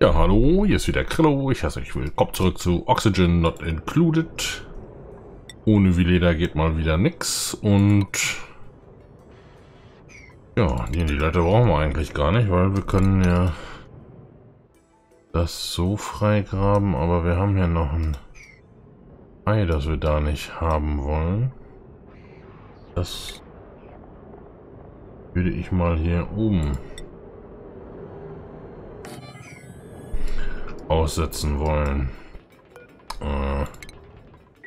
Ja, hallo, hier ist wieder Krillo. Ich heiße euch willkommen zurück zu Oxygen Not Included. Ohne Vileda geht mal wieder nix und... Ja, die, die Leute brauchen wir eigentlich gar nicht, weil wir können ja das so freigraben, aber wir haben ja noch ein Ei, das wir da nicht haben wollen. Das würde ich mal hier oben aussetzen wollen. Äh,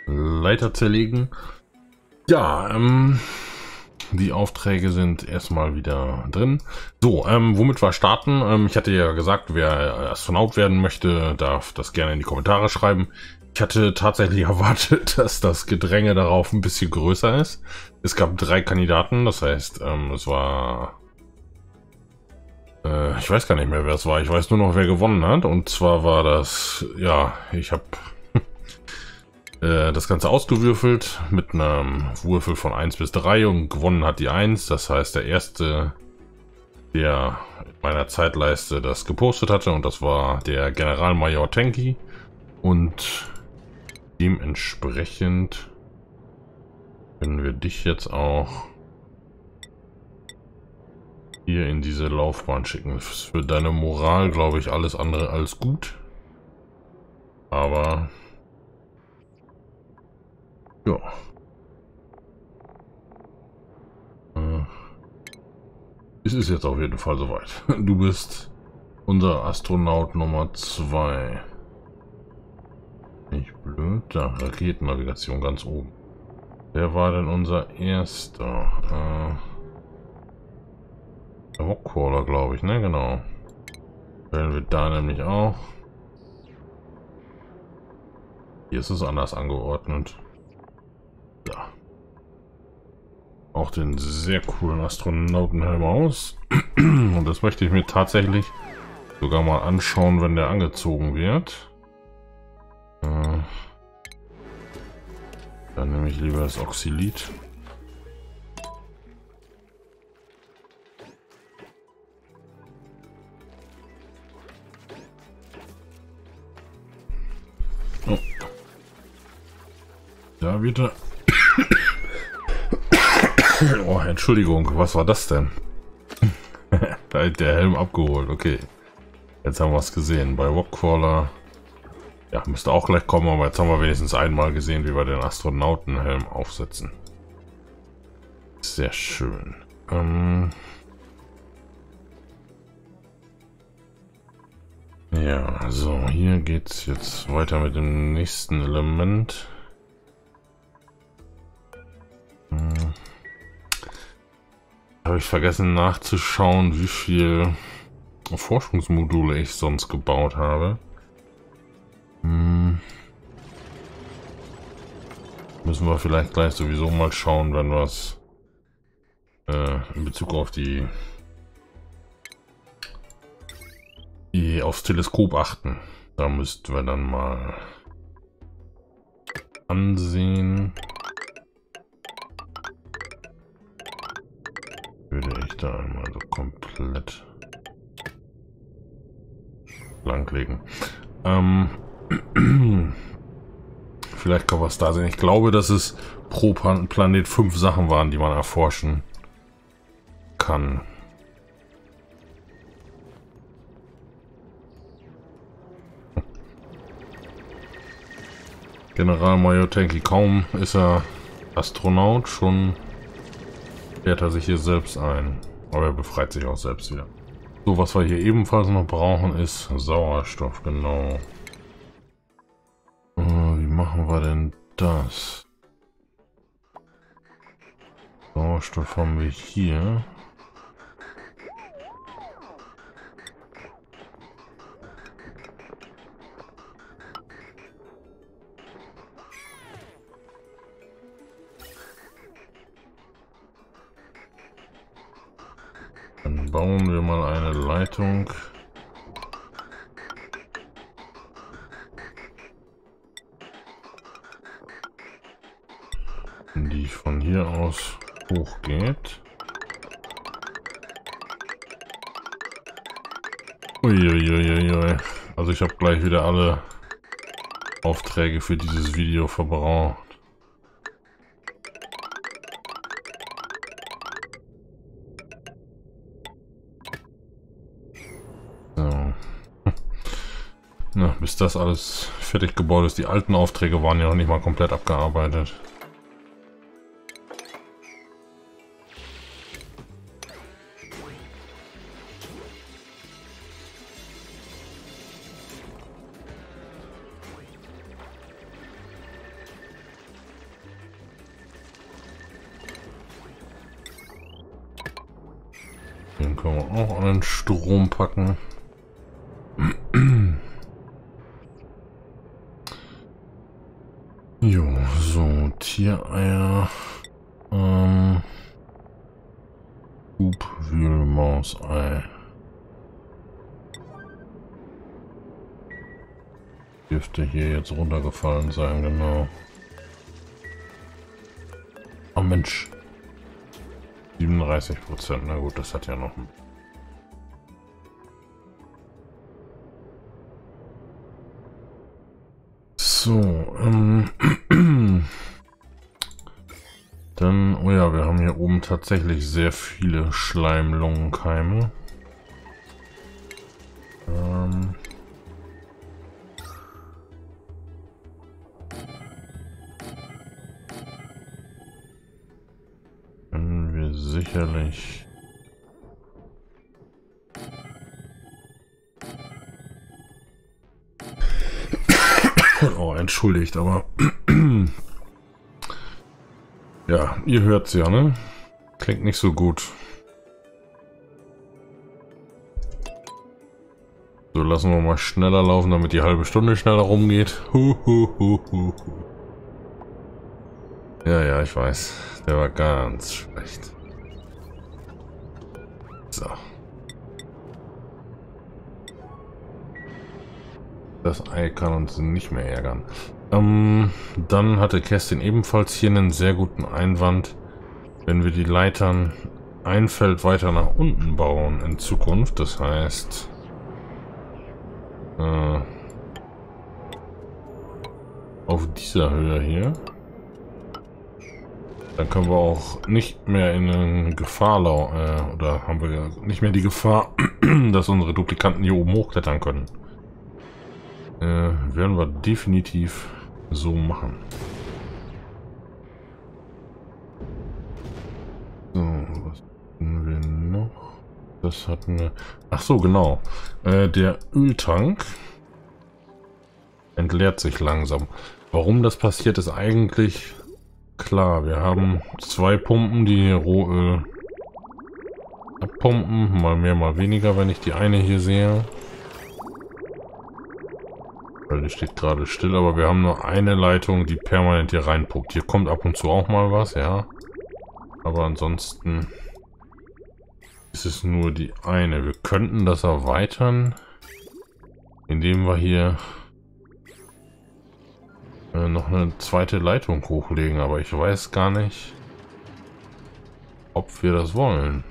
Leiter zerlegen. Ja, ähm, die Aufträge sind erstmal wieder drin. So, ähm, womit wir starten. Ähm, ich hatte ja gesagt, wer Astronaut werden möchte, darf das gerne in die Kommentare schreiben. Ich hatte tatsächlich erwartet, dass das Gedränge darauf ein bisschen größer ist. Es gab drei Kandidaten, das heißt, ähm, es war äh, ich weiß gar nicht mehr, wer es war. Ich weiß nur noch, wer gewonnen hat. Und zwar war das, ja, ich habe äh, das Ganze ausgewürfelt mit einem Würfel von 1 bis 3 und gewonnen hat die 1. Das heißt, der erste, der in meiner Zeitleiste das gepostet hatte und das war der Generalmajor Tenki. Und dementsprechend können wir dich jetzt auch hier in diese Laufbahn schicken. Ist für deine Moral, glaube ich, alles andere als gut. Aber... Ja. Äh, es ist jetzt auf jeden Fall soweit. Du bist unser Astronaut Nummer 2. Nicht blöd. Da, Raketennavigation ganz oben. Wer war denn unser erster? Äh, Rockcrawler, glaube ich, ne? Genau. Wählen wir da nämlich auch. Hier ist es anders angeordnet. Da. Auch den sehr coolen Astronautenhelm aus. Und das möchte ich mir tatsächlich sogar mal anschauen, wenn der angezogen wird. Äh, dann nehme ich lieber das Oxylit. Da bitte. oh, Entschuldigung, was war das denn? da hat der Helm abgeholt, okay. Jetzt haben wir es gesehen. Bei Rockcrawler. Ja, müsste auch gleich kommen, aber jetzt haben wir wenigstens einmal gesehen, wie wir den Astronautenhelm aufsetzen. Sehr schön. Ähm ja, so, hier geht's jetzt weiter mit dem nächsten Element. Hm. Habe ich vergessen nachzuschauen, wie viel Forschungsmodule ich sonst gebaut habe. Hm. Müssen wir vielleicht gleich sowieso mal schauen, wenn es äh, in Bezug auf die, die aufs Teleskop achten. Da müssten wir dann mal ansehen. Würde ich da einmal so komplett langlegen. Ähm, vielleicht kann was da sehen. Ich glaube, dass es pro Planet fünf Sachen waren, die man erforschen kann. Generalmajor Tanky, kaum ist er Astronaut, schon sperrt er sich hier selbst ein. Aber er befreit sich auch selbst wieder. So, was wir hier ebenfalls noch brauchen, ist Sauerstoff, genau. Äh, wie machen wir denn das? Sauerstoff haben wir hier. Bauen wir mal eine Leitung. Die von hier aus hochgeht. Uiuiuiui. Also ich habe gleich wieder alle Aufträge für dieses Video verbraucht. Das alles fertig gebaut ist. Die alten Aufträge waren ja noch nicht mal komplett abgearbeitet. Den können wir auch an den Strom packen. Jo, so, Tiereier. Ähm. Hubwühlmausei. Dürfte hier jetzt runtergefallen sein, genau. Oh Mensch. 37 Prozent, na gut, das hat ja noch... So, ähm... Dann, oh ja, wir haben hier oben tatsächlich sehr viele Schleimlungenkeime. Ähm... sicherlich. Oh, entschuldigt, aber ja, ihr hört's ja, ne? Klingt nicht so gut. So, lassen wir mal schneller laufen, damit die halbe Stunde schneller rumgeht. Hu, hu, hu, hu. Ja, ja, ich weiß. Der war ganz schlecht. So. Das Ei kann uns nicht mehr ärgern. Ähm, dann hatte Kerstin ebenfalls hier einen sehr guten Einwand. Wenn wir die Leitern ein Feld weiter nach unten bauen in Zukunft, das heißt... Äh, auf dieser Höhe hier dann können wir auch nicht mehr in Gefahr äh, oder haben wir nicht mehr die Gefahr, dass unsere Duplikanten hier oben hochklettern können. Äh, werden wir definitiv so machen. So, was hatten wir noch? Das hatten wir... Ach so, genau. Äh, der Öltank entleert sich langsam. Warum das passiert, ist eigentlich klar. Wir haben zwei Pumpen, die Rohöl abpumpen. Mal mehr, mal weniger, wenn ich die eine hier sehe. Weil die steht gerade still, aber wir haben nur eine Leitung, die permanent hier reinpumpt. Hier kommt ab und zu auch mal was, ja. Aber ansonsten ist es nur die eine. Wir könnten das erweitern, indem wir hier äh, noch eine zweite Leitung hochlegen, aber ich weiß gar nicht, ob wir das wollen.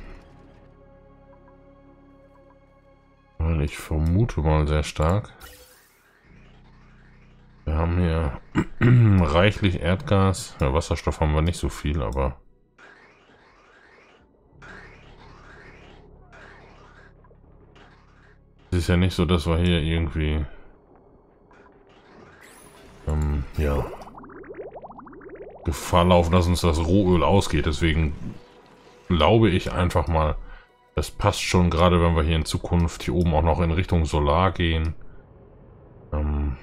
Ich vermute mal sehr stark. Wir haben hier reichlich Erdgas. Ja, Wasserstoff haben wir nicht so viel, aber... Es ist ja nicht so, dass wir hier irgendwie ähm, ja, Gefahr laufen, dass uns das Rohöl ausgeht. Deswegen glaube ich einfach mal, das passt schon, gerade wenn wir hier in Zukunft hier oben auch noch in Richtung Solar gehen. Ähm,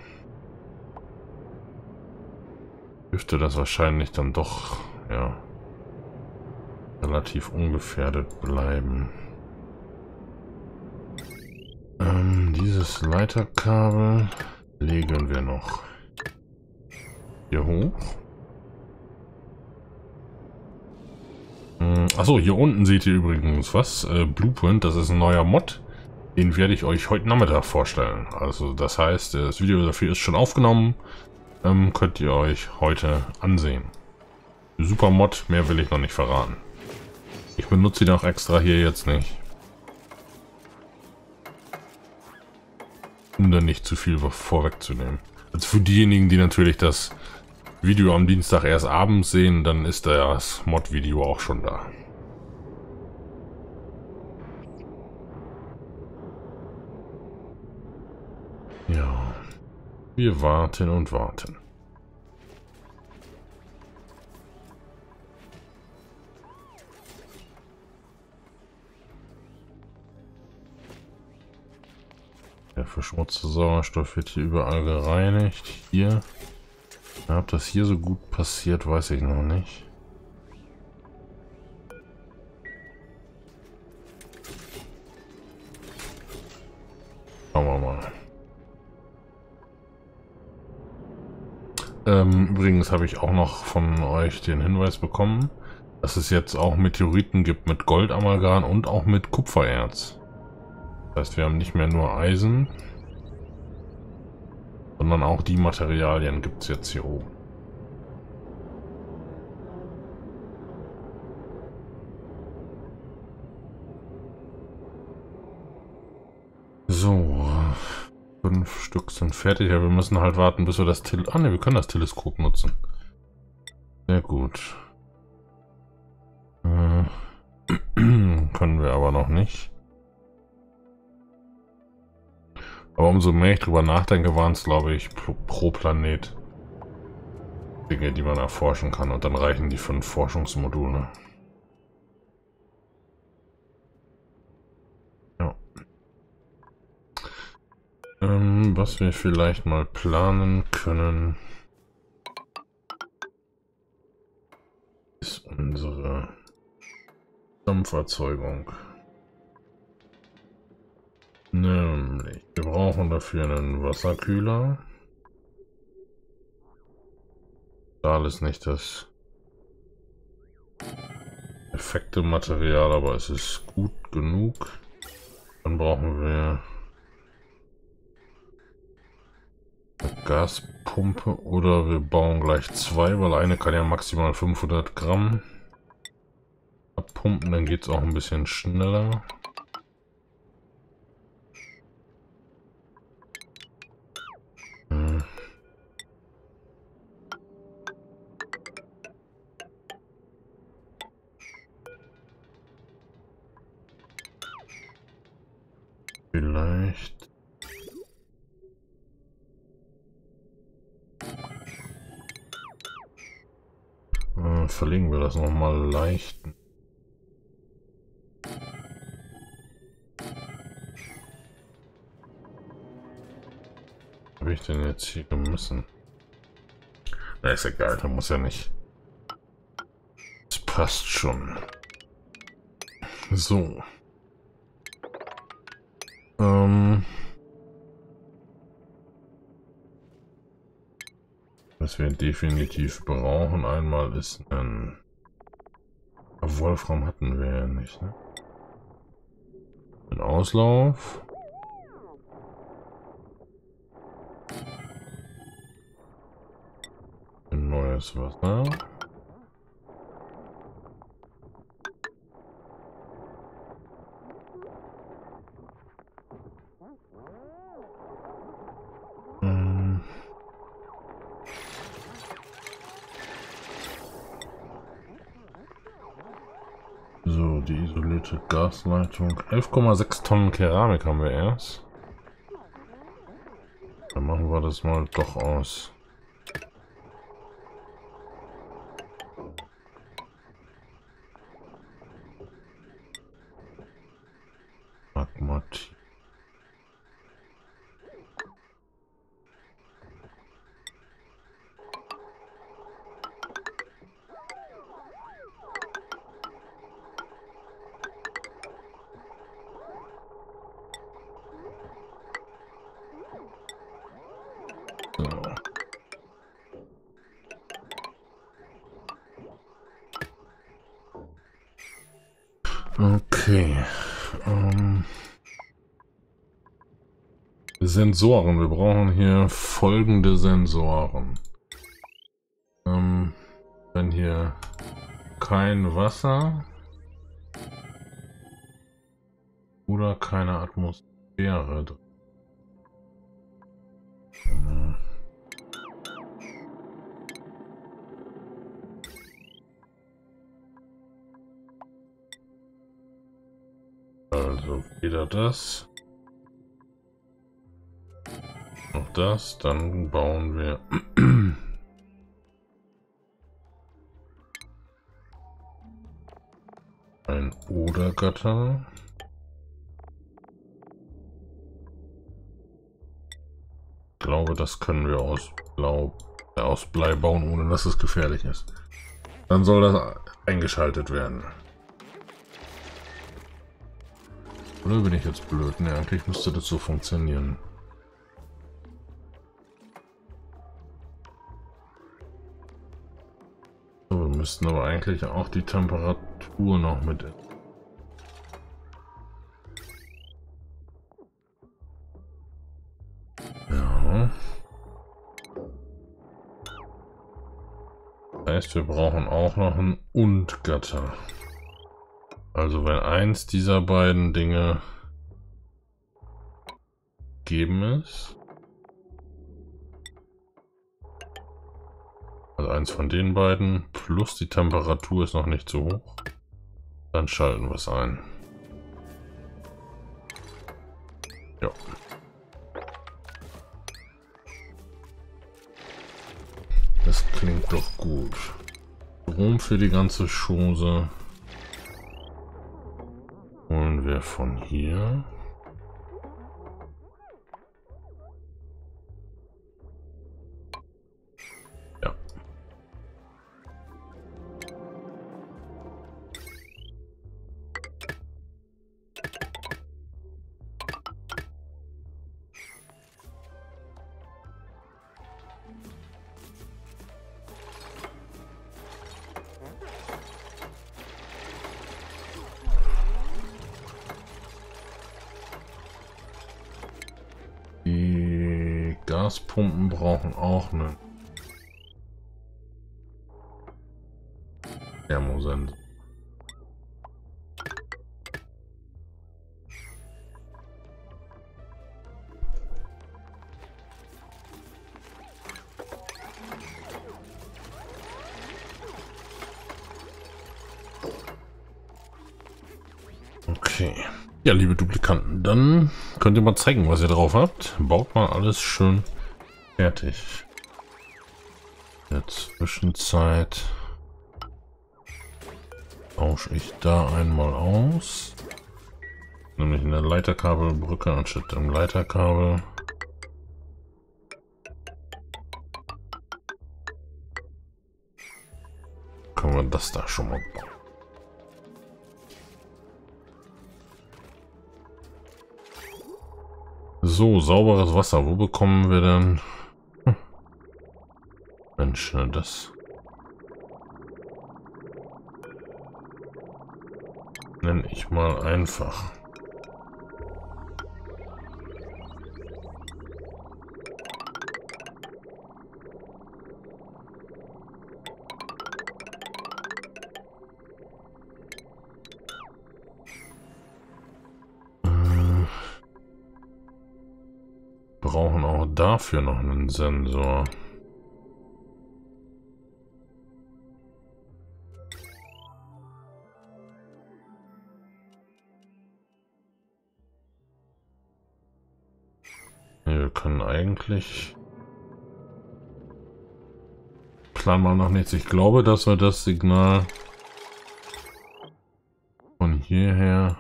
dürfte das wahrscheinlich dann doch, ja, relativ ungefährdet bleiben. Ähm, dieses Leiterkabel legen wir noch hier hoch. Hm, achso, hier unten seht ihr übrigens was. Äh, Blueprint, das ist ein neuer Mod. Den werde ich euch heute Nachmittag vorstellen. Also das heißt, das Video dafür ist schon aufgenommen. Ähm, könnt ihr euch heute ansehen. Super Mod, mehr will ich noch nicht verraten. Ich benutze ihn auch extra hier jetzt nicht. Um dann nicht zu viel vorwegzunehmen. Also für diejenigen, die natürlich das Video am Dienstag erst abends sehen, dann ist das Mod-Video auch schon da. Ja, wir warten und warten. Der verschmutzte Sauerstoff wird hier überall gereinigt. Hier. Ja, ob das hier so gut passiert, weiß ich noch nicht. Schauen wir mal. Ähm, übrigens habe ich auch noch von euch den Hinweis bekommen, dass es jetzt auch Meteoriten gibt mit Goldamalgan und auch mit Kupfererz. Das heißt, wir haben nicht mehr nur Eisen, sondern auch die Materialien gibt es jetzt hier oben. So, fünf Stück sind fertig. Ja, wir müssen halt warten, bis wir das Teleskop... Ah ne, wir können das Teleskop nutzen. Sehr gut. Äh, können wir aber noch nicht. Aber umso mehr ich drüber nachdenke, waren es, glaube ich, pro, Planet Dinge, die man erforschen kann. Und dann reichen die fünf Forschungsmodule. Ja. Ähm, was wir vielleicht mal planen können, ist unsere Dampferzeugung. Brauchen dafür einen Wasserkühler. Stahl ist nicht das perfekte Material, aber es ist gut genug. Dann brauchen wir eine Gaspumpe oder wir bauen gleich zwei, weil eine kann ja maximal 500 Gramm abpumpen, dann geht es auch ein bisschen schneller. Äh, verlegen wir das nochmal leicht. Habe ich denn jetzt hier gemessen? Na, ist egal, da muss ja nicht. Es passt schon. So. Ähm. Was wir definitiv brauchen einmal ist ein... Wolfram hatten wir ja nicht, ne? Ein Auslauf. Ein neues Wasser. Gasleitung. 11,6 Tonnen Keramik haben wir erst. Dann machen wir das mal doch aus. Sensoren. Wir brauchen hier folgende Sensoren. Ähm, wenn hier kein Wasser oder keine Atmosphäre drin. Also wieder das. Das. Dann bauen wir... ein Oder-Gatter. Ich glaube, das können wir aus Blau, äh, aus Blei bauen, ohne dass es gefährlich ist. Dann soll das eingeschaltet werden. Oder bin ich jetzt blöd? Ne, eigentlich müsste das so funktionieren. Müssten aber eigentlich auch die Temperatur noch mit Ja. Das heißt, wir brauchen auch noch ein Und-Gatter. Also wenn eins dieser beiden Dinge geben ist. Also eins von den beiden plus die Temperatur ist noch nicht zu hoch. Dann schalten wir es ein. Ja. Das klingt doch gut. Strom für die ganze Chose holen wir von hier. Gaspumpen brauchen auch einen Thermosensor. Okay. Ja, liebe Duplikanten, dann könnt ihr mal zeigen, was ihr drauf habt. Baut mal alles schön fertig. In der Zwischenzeit tausche ich da einmal aus. Nämlich in der Leiterkabelbrücke anstatt im Leiterkabel. Können wir das da schon mal bauen. So, sauberes Wasser. Wo bekommen wir denn... Mensch, das... Nenne ich mal einfach. brauchen auch dafür noch einen Sensor. Eigentlich... Mal noch nichts. Ich glaube, dass wir das Signal von hierher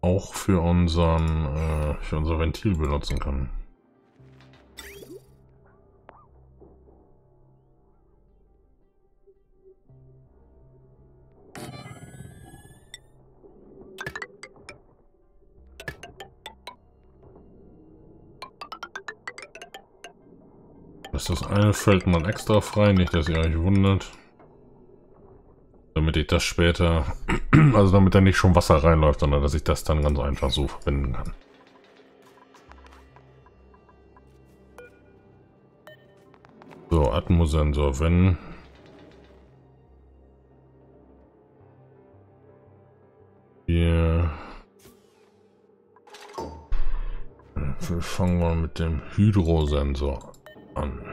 auch für unseren äh, für unser Ventil benutzen können. Ist das eine Feld mal extra frei, nicht dass ihr euch wundert. Damit ich das später, also damit da nicht schon Wasser reinläuft, sondern dass ich das dann ganz einfach so verbinden kann. So, Atmosensor, wenn... Wir... Wir fangen mal mit dem Hydrosensor an.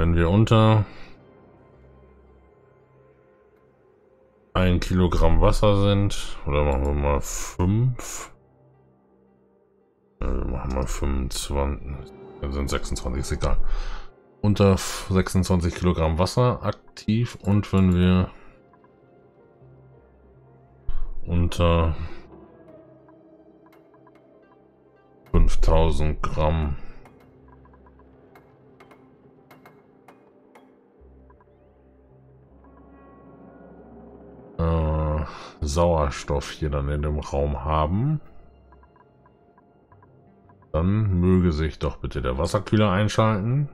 Wenn wir unter ein Kilogramm Wasser sind. Oder machen wir mal 5. Ja, wir machen mal 25. Dann sind 26, ist egal. Unter 26 Kilogramm Wasser aktiv und wenn wir unter 5000 Gramm Sauerstoff hier dann in dem Raum haben, dann möge sich doch bitte der Wasserkühler einschalten.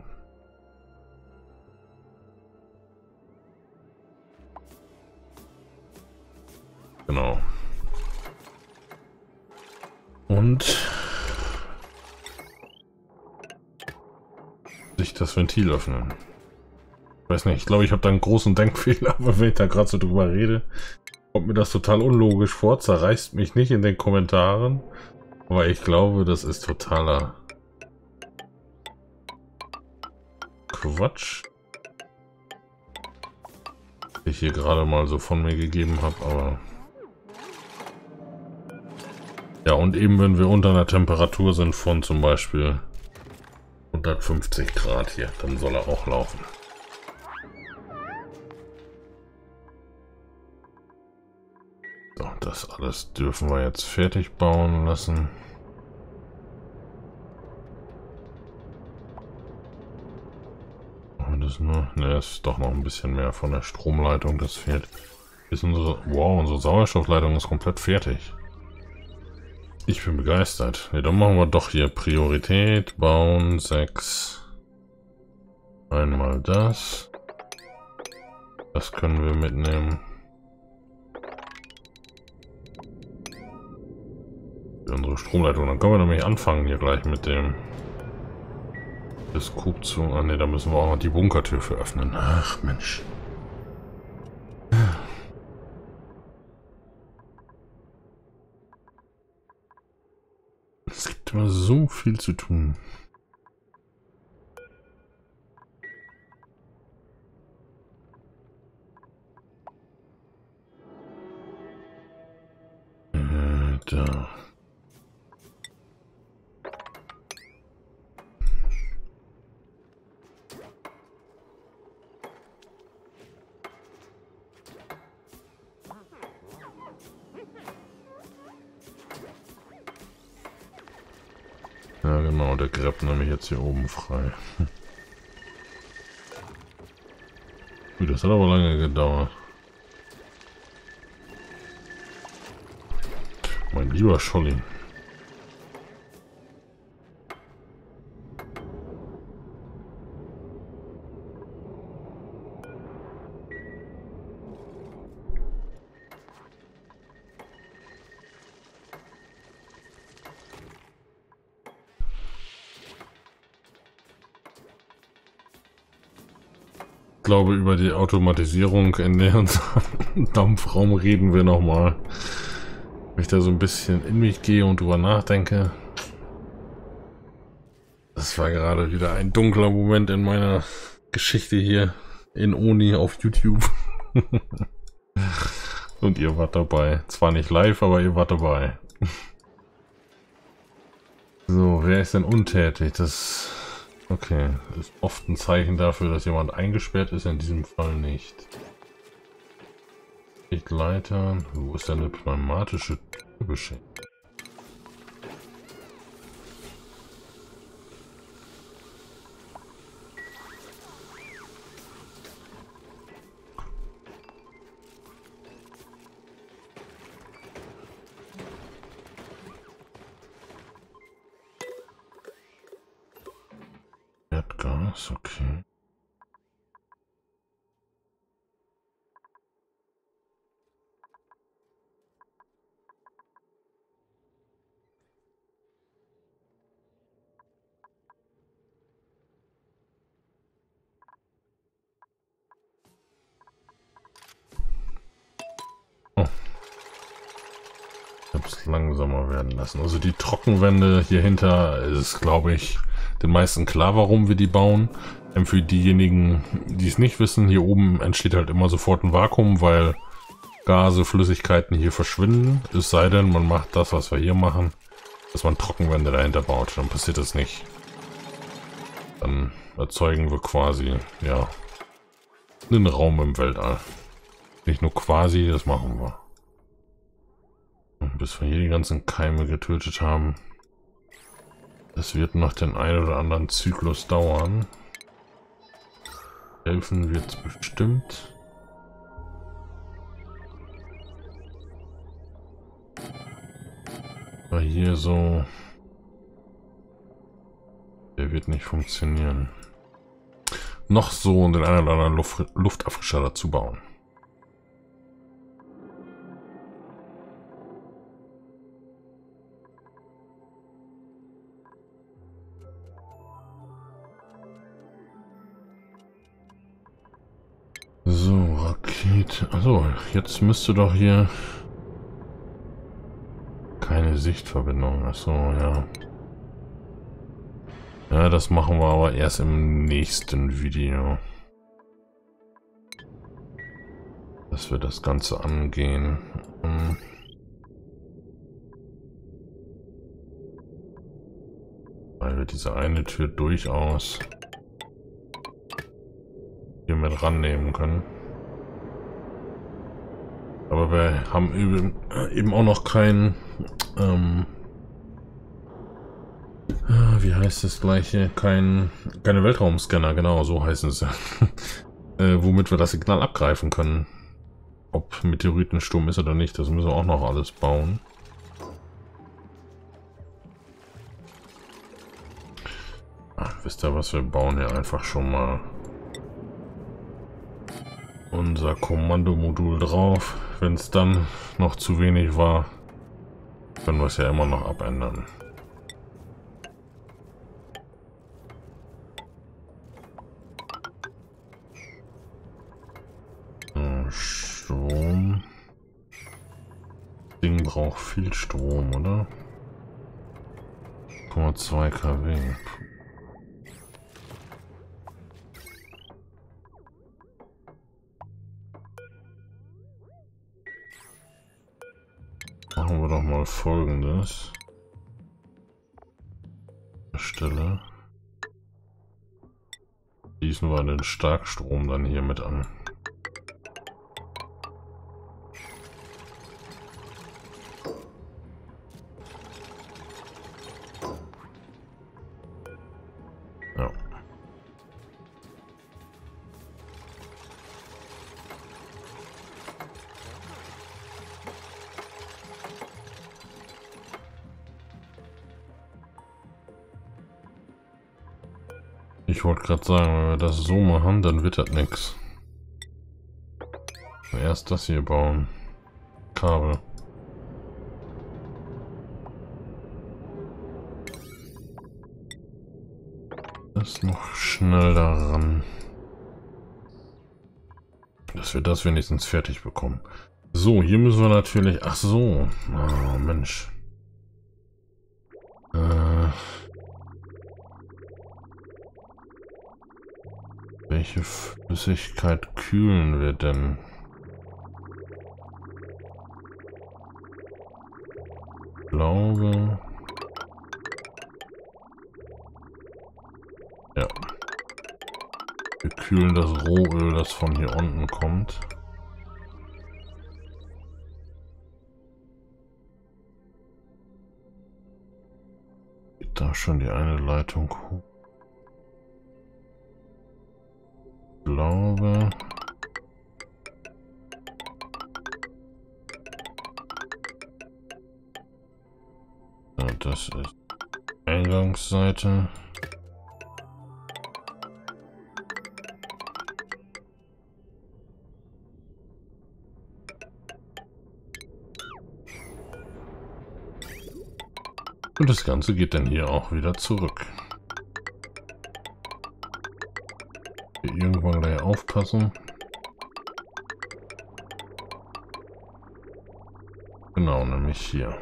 Genau. Und sich das Ventil öffnen. Ich weiß nicht, ich glaube, ich habe da einen großen Denkfehler, aber wenn ich da gerade so drüber rede, kommt mir das total unlogisch vor. Zerreißt mich nicht in den Kommentaren. Aber ich glaube, das ist totaler Quatsch. Ich hier gerade mal so von mir gegeben habe, aber... Ja, und eben wenn wir unter einer Temperatur sind von zum Beispiel 150 Grad hier, dann soll er auch laufen. Das alles dürfen wir jetzt fertig bauen lassen. Das nur, ne, ist doch noch ein bisschen mehr von der Stromleitung, das fehlt. Ist unsere, wow, unsere Sauerstoffleitung ist komplett fertig. Ich bin begeistert. Ne, dann machen wir doch hier Priorität, bauen, 6. Einmal das. Das können wir mitnehmen. Unsere Stromleitung. Dann können wir nämlich anfangen hier gleich mit dem Teleskop zu. Ah ne, da müssen wir auch noch die Bunkertür für öffnen. Ach Mensch. Es gibt immer so viel zu tun. Jetzt hier oben frei. Gut, das hat aber lange gedauert. Mein lieber Scholli. Glaube, über die Automatisierung in dem Dampfraum reden wir nochmal. Wenn ich da so ein bisschen in mich gehe und drüber nachdenke. Das war gerade wieder ein dunkler Moment in meiner Geschichte hier in Oni auf YouTube. und ihr wart dabei. Zwar nicht live, aber ihr wart dabei. so, wer ist denn untätig? Das Okay, ist oft ein Zeichen dafür, dass jemand eingesperrt ist, in diesem Fall nicht. Leitern. Wo ist denn eine pneumatische Tür beschenkt? Gas, okay. Oh. Langsamer werden lassen. Also die Trockenwände hier hinter ist, glaube ich, den meisten klar, warum wir die bauen. Für diejenigen, die es nicht wissen, hier oben entsteht halt immer sofort ein Vakuum, weil Gase, Flüssigkeiten hier verschwinden. Es sei denn, man macht das, was wir hier machen, dass man Trockenwände dahinter baut. Dann passiert das nicht. Dann erzeugen wir quasi, ja, einen Raum im Weltall. Nicht nur quasi, das machen wir. Bis wir hier die ganzen Keime getötet haben. Das wird noch den ein oder anderen Zyklus dauern. Helfen wird es bestimmt. Aber hier so... Der wird nicht funktionieren. Noch so den einen oder anderen Luft Lufterfrischer dazu bauen. Also, jetzt müsste doch hier keine Sichtverbindung. Achso, ja. Ja, das machen wir aber erst im nächsten Video. Dass wir das Ganze angehen. Hm. Weil wir diese eine Tür durchaus hier mit rannehmen können. Aber wir haben eben, eben auch noch keinen, ähm, ah, wie heißt das gleiche, kein, keine Weltraumscanner, genau, so heißen sie, äh, womit wir das Signal abgreifen können. Ob Meteoritensturm ist oder nicht, das müssen wir auch noch alles bauen. Ach, wisst ihr was, wir bauen hier einfach schon mal unser Kommandomodul drauf. Wenn es dann noch zu wenig war, können wir es ja immer noch abändern. Strom. Ding braucht viel Strom, oder? 0,2 kW. Machen wir doch mal folgendes. Stelle. Schließen wir den Starkstrom dann hier mit an. Wollte gerade sagen, wenn wir das so machen, dann wird das nichts. Erst das hier bauen. Kabel. Das noch schnell daran. Dass wir das wenigstens fertig bekommen. So, hier müssen wir natürlich... Ach so. Oh, Mensch. Welche Flüssigkeit kühlen wir denn? Ich glaube... Ja. Wir kühlen das Rohöl, das von hier unten kommt. Geht da schon die eine Leitung hoch? Eingangsseite. Und das Ganze geht dann hier auch wieder zurück. irgendwann gleich aufpassen. Genau, nämlich hier.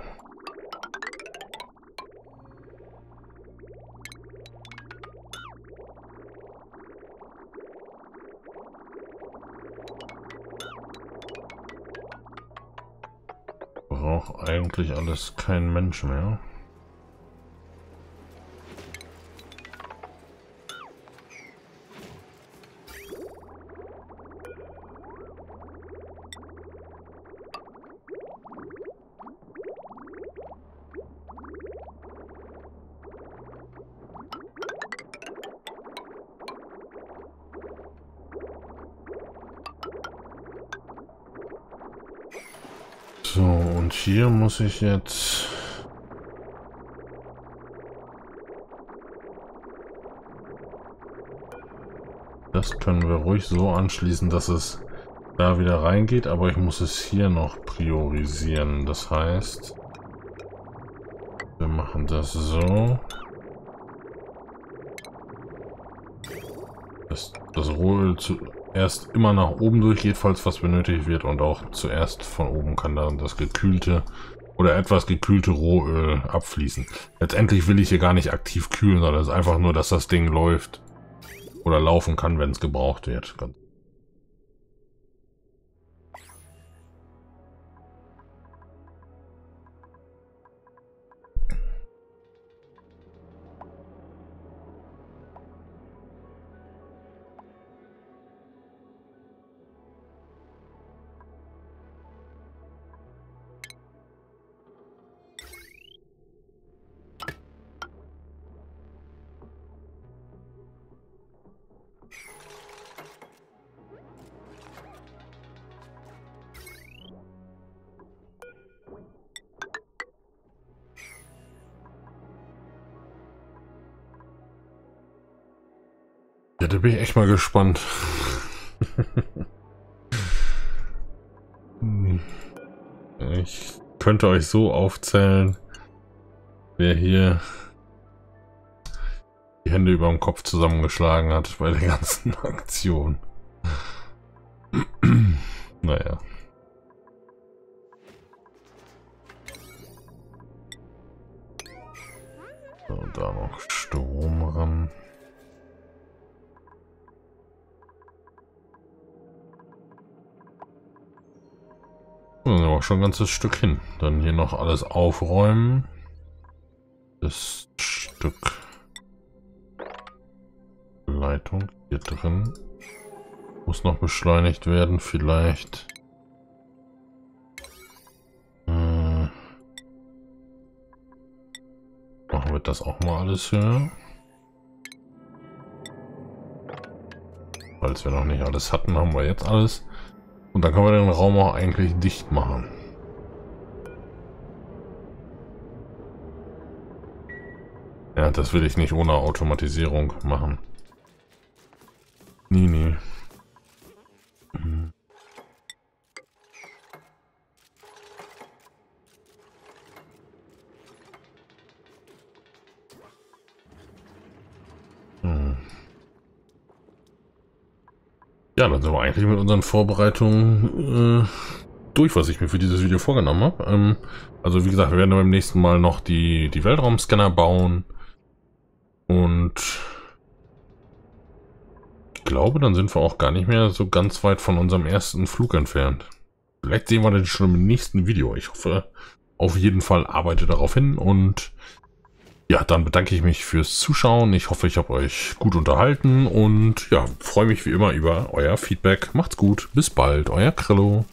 Eigentlich alles kein Mensch mehr. Muss ich jetzt... Das können wir ruhig so anschließen, dass es da wieder reingeht, aber ich muss es hier noch priorisieren. Das heißt, wir machen das so. Dass das Rohöl zu, erst immer nach oben durchgeht, falls was benötigt wird und auch zuerst von oben kann dann das gekühlte oder etwas gekühlte Rohöl abfließen. Letztendlich will ich hier gar nicht aktiv kühlen, sondern es ist einfach nur, dass das Ding läuft oder laufen kann, wenn es gebraucht wird. Ganz Ja, da bin ich echt mal gespannt. ich könnte euch so aufzählen, wer hier die Hände über dem Kopf zusammengeschlagen hat bei der ganzen Aktion. naja. So, da noch Strom ran. Sind wir auch schon ein ganzes Stück hin. Dann hier noch alles aufräumen. Das Stück Leitung hier drin muss noch beschleunigt werden. Vielleicht äh, machen wir das auch mal alles höher. Falls wir noch nicht alles hatten, haben wir jetzt alles. Und dann kann man den Raum auch eigentlich dicht machen. Ja, das will ich nicht ohne Automatisierung machen. Nee, nee. Ja, dann sind wir eigentlich mit unseren Vorbereitungen äh, durch, was ich mir für dieses Video vorgenommen habe. Ähm, also wie gesagt, wir werden beim nächsten Mal noch die, die Weltraumscanner bauen. Und ich glaube, dann sind wir auch gar nicht mehr so ganz weit von unserem ersten Flug entfernt. Vielleicht sehen wir den schon im nächsten Video. Ich hoffe, auf jeden Fall arbeite darauf hin und ja, dann bedanke ich mich fürs Zuschauen. Ich hoffe, ich habe euch gut unterhalten und ja, freue mich wie immer über euer Feedback. Macht's gut, bis bald, euer Krillo.